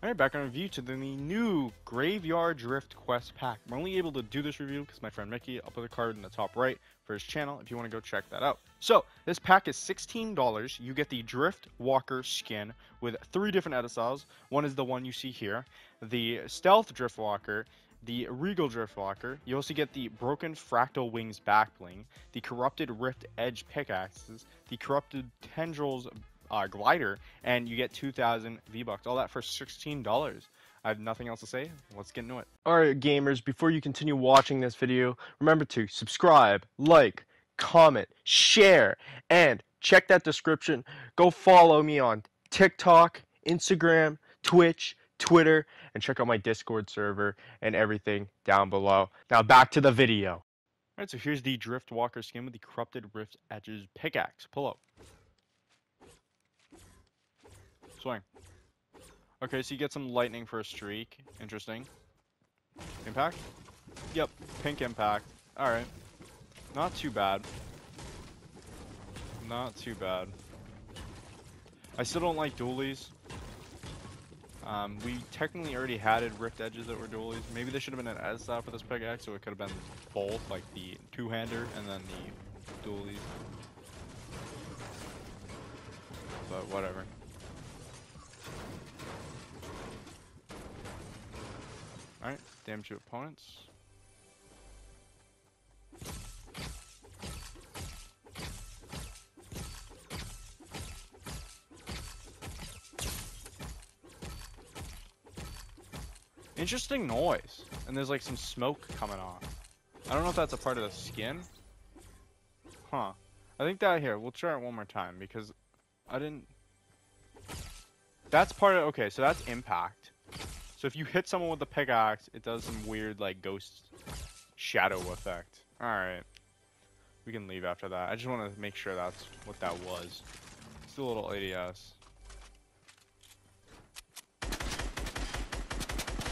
Alright, back on review to the new Graveyard Drift Quest pack. I'm only able to do this review because my friend Mickie, I'll put a card in the top right for his channel if you want to go check that out. So, this pack is $16. You get the Drift Walker skin with three different edit. One is the one you see here, the Stealth Drift Walker, the Regal Drift Walker. You also get the Broken Fractal Wings back bling, the Corrupted Rift Edge pickaxes, the Corrupted Tendrils uh, glider, and you get 2,000 V-Bucks. All that for $16. I have nothing else to say. Let's get into it. Alright gamers, before you continue watching this video, remember to subscribe, like, comment, share, and check that description. Go follow me on TikTok, Instagram, Twitch, Twitter, and check out my Discord server and everything down below. Now back to the video. Alright, so here's the Drift Walker skin with the Corrupted Rift Edges pickaxe. Pull up. Swing. Okay, so you get some lightning for a streak. Interesting. Impact? Yep, pink impact. Alright. Not too bad. Not too bad. I still don't like dualies. Um, we technically already had it rift edges that were dualies. Maybe there should have been an S style for this pickaxe, so it could have been both, like the two-hander and then the dualies. But whatever. Alright, damage your opponents. Interesting noise. And there's like some smoke coming off. I don't know if that's a part of the skin. Huh. I think that here, we'll try it one more time because I didn't... That's part of, okay, so that's impact. So if you hit someone with a pickaxe, it does some weird like ghost shadow effect. Alright. We can leave after that. I just want to make sure that's what that was. It's a little ADS.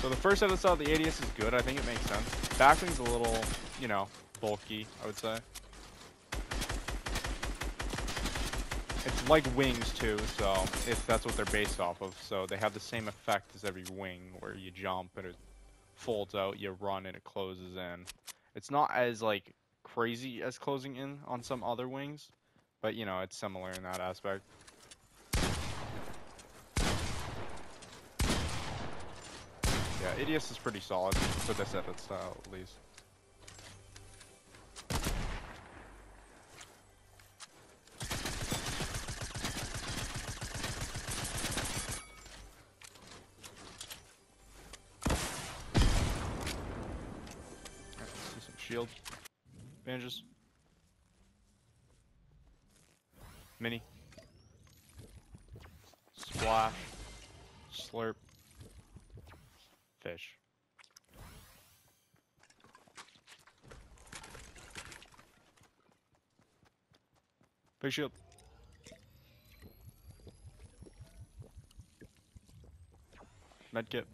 So the first style, the ADS is good. I think it makes sense. Backbling's a little, you know, bulky, I would say. It's like wings too, so if that's what they're based off of. So they have the same effect as every wing, where you jump and it folds out, you run and it closes in. It's not as like crazy as closing in on some other wings, but you know it's similar in that aspect. Yeah, ADS is pretty solid for this edit style at least. Splash. Slurp. Fish. Big shield. Medkit.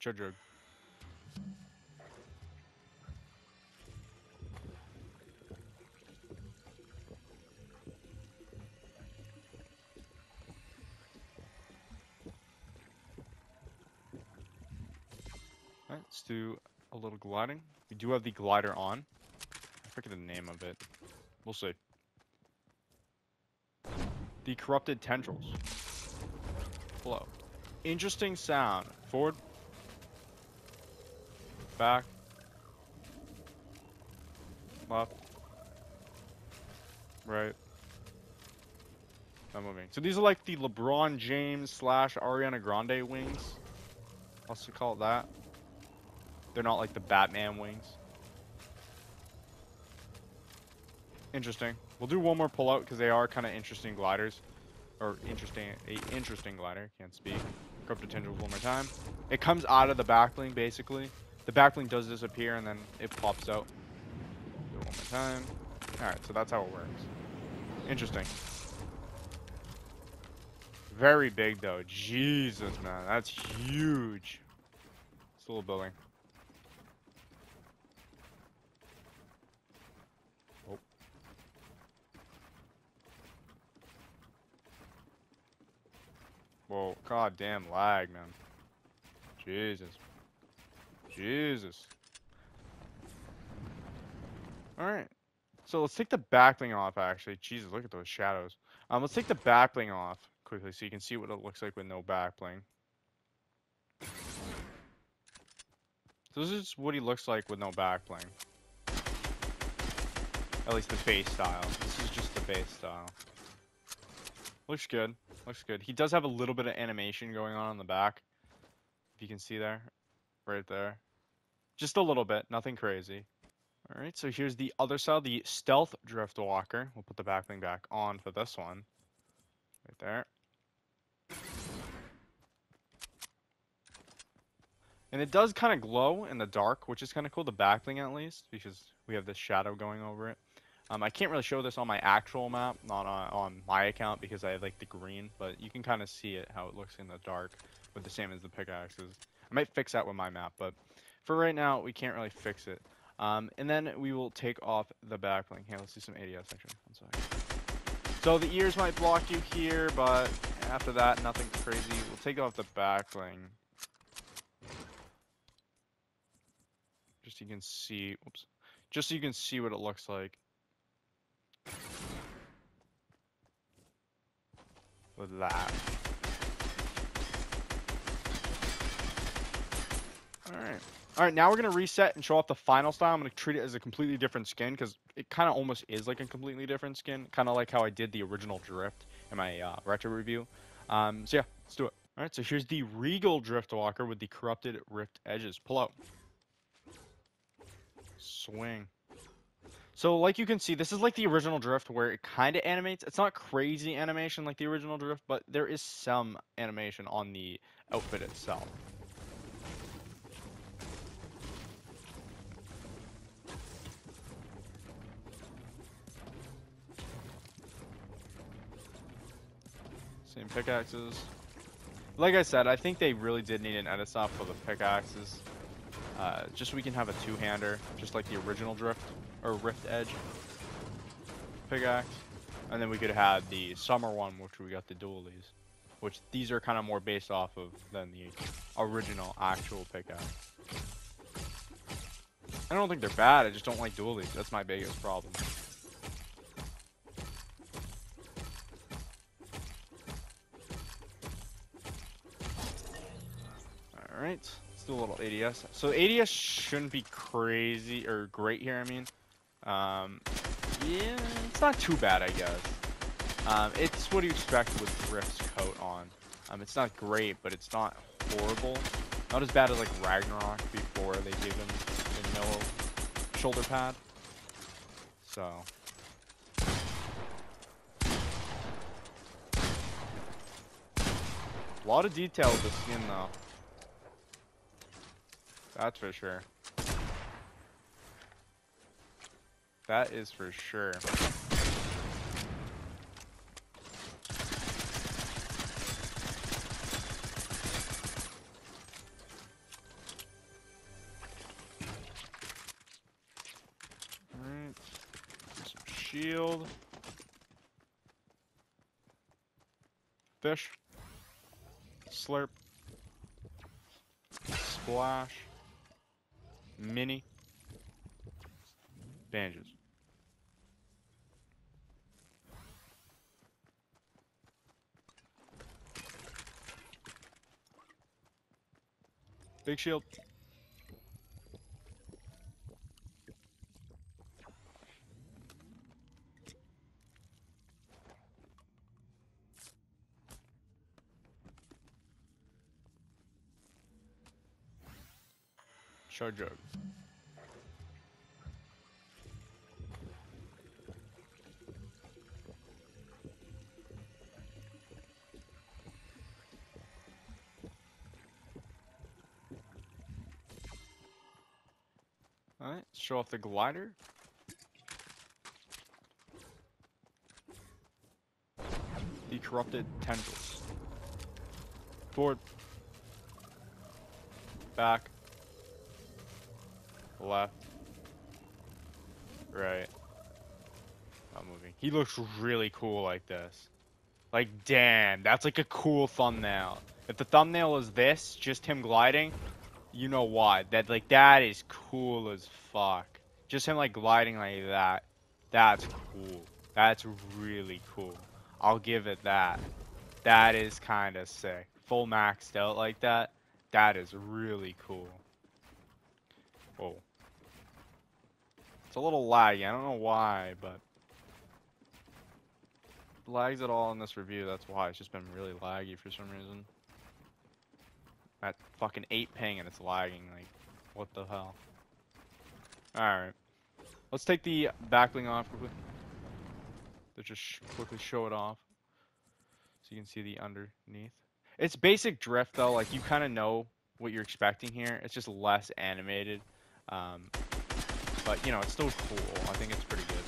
Chug do a little gliding. We do have the glider on. I forget the name of it. We'll see. The corrupted tendrils. Flow. Interesting sound. Forward. Back. Left. Right. Not moving. So these are like the LeBron James slash Ariana Grande wings. Let's call it that. They're not like the Batman wings. Interesting. We'll do one more pull out because they are kind of interesting gliders. Or interesting, a interesting glider. Can't speak. Corrupted tendrils one more time. It comes out of the backbling basically. The backbling does disappear and then it pops out. Do it one more time. Alright, so that's how it works. Interesting. Very big though. Jesus, man. That's huge. It's a little building. Whoa, goddamn lag, man. Jesus. Jesus. Alright. So let's take the backbling off, actually. Jesus, look at those shadows. Um, let's take the backbling off quickly so you can see what it looks like with no backbling. So this is what he looks like with no backbling. At least the base style. This is just the base style. Looks good. Looks good. He does have a little bit of animation going on on the back. If you can see there. Right there. Just a little bit. Nothing crazy. Alright, so here's the other side, the Stealth Drift Walker. We'll put the backbling back on for this one. Right there. And it does kind of glow in the dark, which is kind of cool, the backbling at least, because we have this shadow going over it. Um, I can't really show this on my actual map, not on, on my account, because I have like the green, but you can kind of see it, how it looks in the dark, with the same as the pickaxes. I might fix that with my map, but for right now, we can't really fix it. Um, and then we will take off the backbling. Here, let's do some ADS second. So the ears might block you here, but after that, nothing crazy. We'll take off the backbling. Just so you can see, oops. Just so you can see what it looks like. With that. Alright. Alright, now we're going to reset and show off the final style. I'm going to treat it as a completely different skin because it kind of almost is like a completely different skin. Kind of like how I did the original Drift in my uh, retro review. Um, so yeah, let's do it. Alright, so here's the Regal Drift Walker with the corrupted rift edges. Pull out. Swing. So like you can see, this is like the original Drift where it kind of animates. It's not crazy animation like the original Drift, but there is some animation on the outfit itself. Same pickaxes. Like I said, I think they really did need an edit stop for the pickaxes. Uh, just so we can have a two-hander, just like the original Drift, or Rift Edge pickaxe. And then we could have the summer one, which we got the dualies. Which these are kind of more based off of than the original actual pickaxe. I don't think they're bad, I just don't like dualies. That's my biggest problem. Alright, let's do a little ADS. So ADS shouldn't be crazy, or great here, I mean. Um, yeah, it's not too bad, I guess. Um, it's what you expect with Drift's coat on. Um, it's not great, but it's not horrible. Not as bad as like Ragnarok before they gave him the no shoulder pad. So. A lot of detail with the skin though. That's for sure. That is for sure. Alright. Shield. Fish. Slurp. Splash. Mini. Bandages. Big shield. Shard jug. Alright, show off the glider. The corrupted tendrils. Forward. Back. Left. Right. Not moving. He looks really cool like this. Like, damn, that's like a cool thumbnail. If the thumbnail is this, just him gliding, you know why. That like that is cool as fuck. Just him like gliding like that. That's cool. That's really cool. I'll give it that. That is kind of sick. Full maxed out like that. That is really cool. Oh. It's a little laggy. I don't know why, but lags at all in this review. That's why it's just been really laggy for some reason. At fucking 8 ping and it's lagging. Like, what the hell? Alright. Let's take the backbling off quickly. Let's just quickly show it off. So you can see the underneath. It's basic drift though. Like, you kind of know what you're expecting here. It's just less animated. Um, but, you know, it's still cool. I think it's pretty good.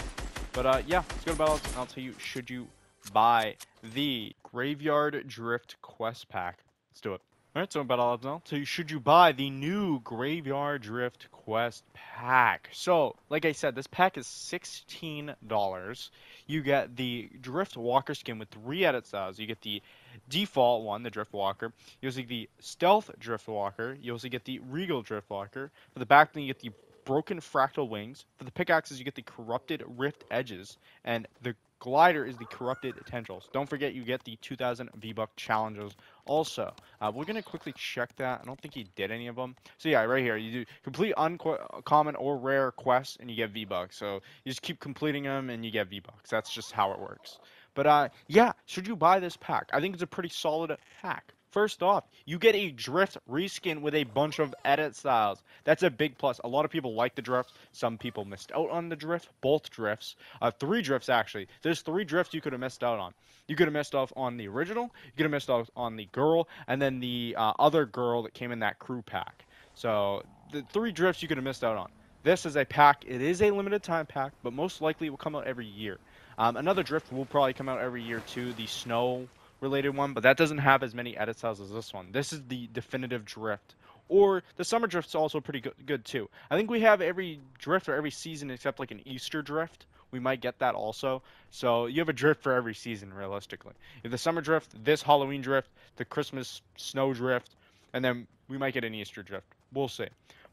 But, uh, yeah, let's go to battles and I'll tell you, should you buy the Graveyard Drift Quest Pack? Let's do it. Alright, so about all now. So should you buy the new Graveyard Drift Quest pack? So, like I said, this pack is $16. You get the Drift Walker skin with three edit styles. You get the default one, the Drift Walker. You also get the Stealth Drift Walker. You also get the Regal Drift Walker. For the back, then you get the Broken Fractal Wings. For the pickaxes, you get the Corrupted Rift Edges. And the glider is the corrupted tendrils. Don't forget you get the 2000 V-Buck challenges also. Uh, we're going to quickly check that. I don't think he did any of them. So yeah, right here, you do complete uncommon or rare quests and you get V-Bucks. So you just keep completing them and you get V-Bucks. That's just how it works. But uh, yeah, should you buy this pack? I think it's a pretty solid pack. First off, you get a drift reskin with a bunch of edit styles. That's a big plus. A lot of people like the drift. Some people missed out on the drift. Both drifts. Uh, three drifts, actually. There's three drifts you could have missed out on. You could have missed off on the original. You could have missed off on the girl. And then the uh, other girl that came in that crew pack. So the three drifts you could have missed out on. This is a pack. It is a limited time pack, but most likely it will come out every year. Um, another drift will probably come out every year too. The snow related one, but that doesn't have as many edit styles as this one. This is the definitive drift. Or the summer drift's also pretty good, good too. I think we have every drift for every season except like an Easter drift. We might get that also. So you have a drift for every season realistically. If the summer drift, this Halloween drift, the Christmas snow drift, and then we might get an Easter drift. We'll see.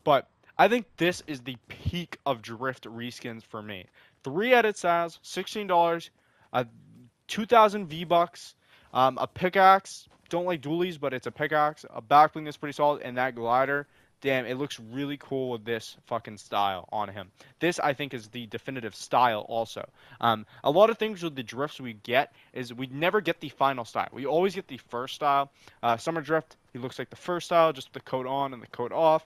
But I think this is the peak of drift reskins for me. Three edit styles, $16, uh, 2,000 V-Bucks, um, a pickaxe, don't like dualies, but it's a pickaxe. A backbling is pretty solid, and that glider, damn, it looks really cool with this fucking style on him. This, I think, is the definitive style also. Um, a lot of things with the drifts we get is we never get the final style. We always get the first style. Uh, Summer Drift, he looks like the first style, just the coat on and the coat off.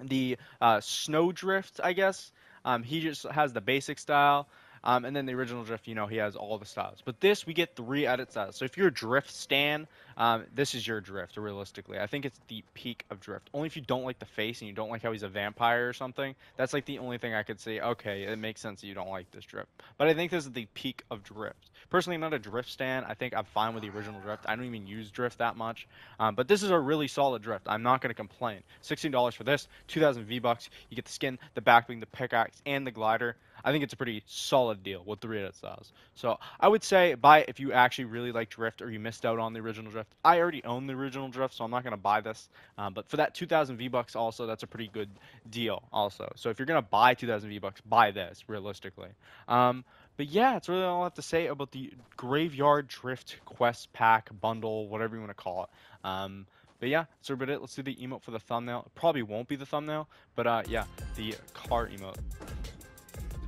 The uh, Snow Drift, I guess, um, he just has the basic style. Um, and then the original drift, you know, he has all the styles. But this, we get three edit styles. So if you're a drift stan, um, this is your drift, realistically. I think it's the peak of drift. Only if you don't like the face and you don't like how he's a vampire or something. That's like the only thing I could say, okay, it makes sense that you don't like this drift. But I think this is the peak of drift. Personally, I'm not a drift stan. I think I'm fine with the original drift. I don't even use drift that much. Um, but this is a really solid drift. I'm not going to complain. $16 for this, 2,000 V-Bucks. You get the skin, the backbling, the pickaxe, and the glider. I think it's a pretty solid deal with three edit styles. So I would say buy it if you actually really like Drift or you missed out on the original Drift. I already own the original Drift, so I'm not going to buy this. Um, but for that 2,000 V-Bucks also, that's a pretty good deal also. So if you're going to buy 2,000 V-Bucks, buy this, realistically. Um, but yeah, that's really all I have to say about the Graveyard Drift Quest Pack Bundle, whatever you want to call it. Um, but yeah, that's about it. Let's do the emote for the thumbnail. It probably won't be the thumbnail, but uh, yeah, the car emote.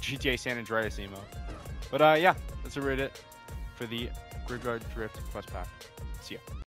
GTA San Andreas emo. But uh, yeah, that's about it for the Graveyard Drift quest pack. See ya.